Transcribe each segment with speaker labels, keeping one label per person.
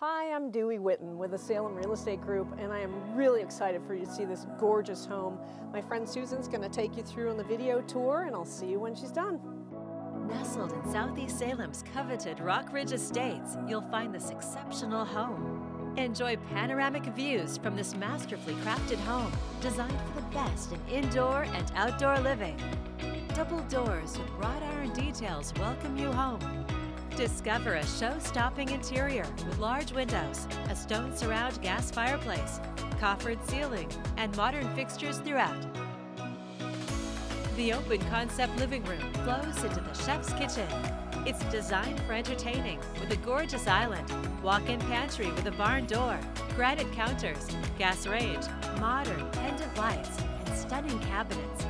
Speaker 1: Hi, I'm Dewey Whitton with the Salem Real Estate Group, and I am really excited for you to see this gorgeous home. My friend Susan's going to take you through on the video tour, and I'll see you when she's done.
Speaker 2: Nestled in Southeast Salem's coveted Rock Ridge Estates, you'll find this exceptional home. Enjoy panoramic views from this masterfully crafted home, designed for the best in indoor and outdoor living. Double doors with wrought iron details welcome you home. Discover a show-stopping interior with large windows, a stone surround gas fireplace, coffered ceiling, and modern fixtures throughout. The open concept living room flows into the chef's kitchen. It's designed for entertaining with a gorgeous island, walk-in pantry with a barn door, granite counters, gas range, modern pendant lights, and stunning cabinets.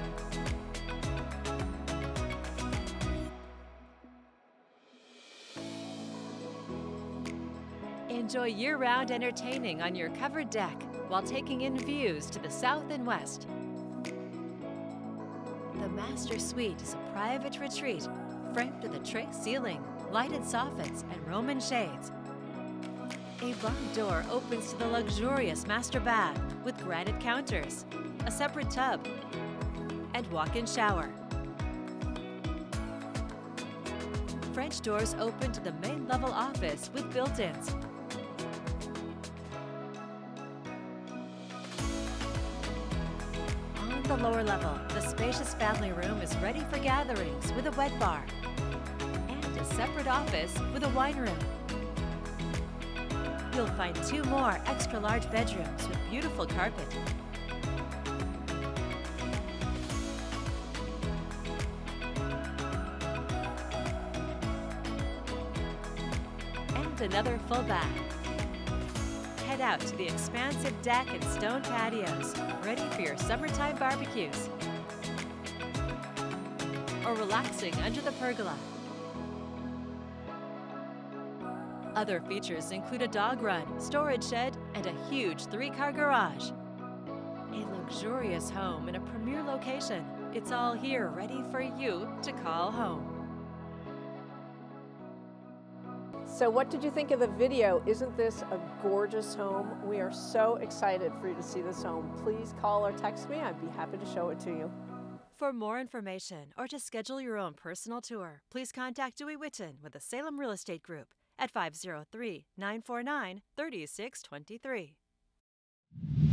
Speaker 2: Enjoy year-round entertaining on your covered deck while taking in views to the south and west. The master suite is a private retreat framed with a tray ceiling, lighted soffits, and Roman shades. A barn door opens to the luxurious master bath with granite counters, a separate tub, and walk-in shower. French doors open to the main level office with built-ins the lower level, the spacious family room is ready for gatherings with a wet bar and a separate office with a wine room. You'll find two more extra large bedrooms with beautiful carpet. And another full bath head out to the expansive deck and stone patios, ready for your summertime barbecues. Or relaxing under the pergola. Other features include a dog run, storage shed, and a huge three-car garage. A luxurious home in a premier location. It's all here ready for you to call home.
Speaker 1: So what did you think of the video? Isn't this a gorgeous home? We are so excited for you to see this home. Please call or text me. I'd be happy to show it to you.
Speaker 2: For more information or to schedule your own personal tour, please contact Dewey Whitton with the Salem Real Estate Group at 503 949 3623.